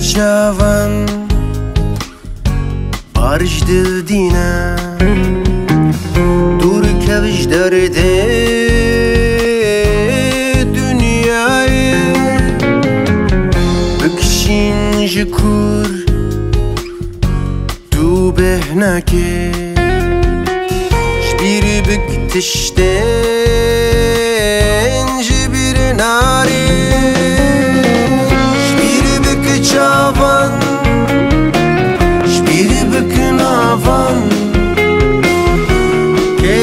çavan Barış dil dine. Dur keviş derde dünyayı. Bikşin jikur Du behnake. Şbiri bik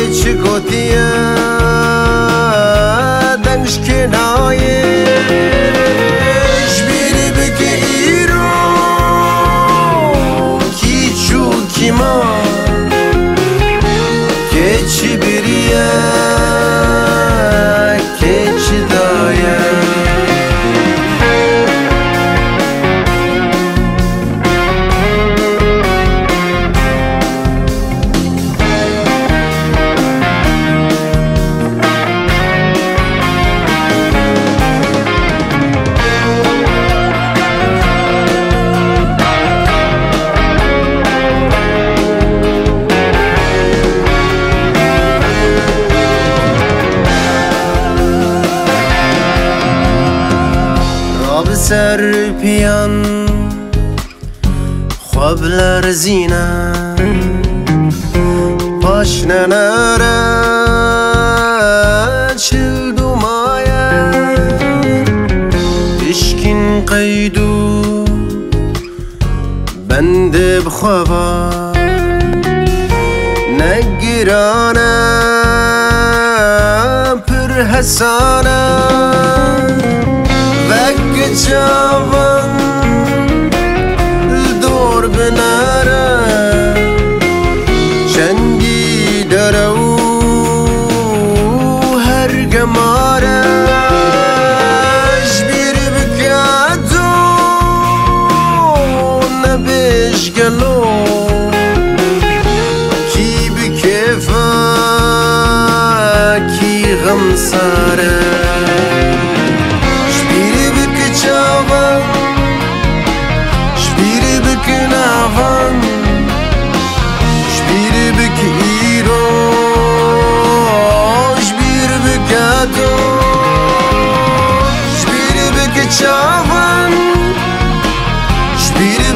Keç gotiya Denş kenaye Şbiri bik iro Kiçu kima Keç biriye خواب سر پیان خواب لرزینه پاش ننره چل دو مایه. اشکین قیدو بند بخوابا. نگیرانه پر حسانه. جوان دور بناره چندی داره و هر گماره. بیر بکد و نبش گلو کی بکفه کی غم Şbiri bik navan Şbiri bik iro Şbiri bik ado. Şbiri bik çavan Şbiri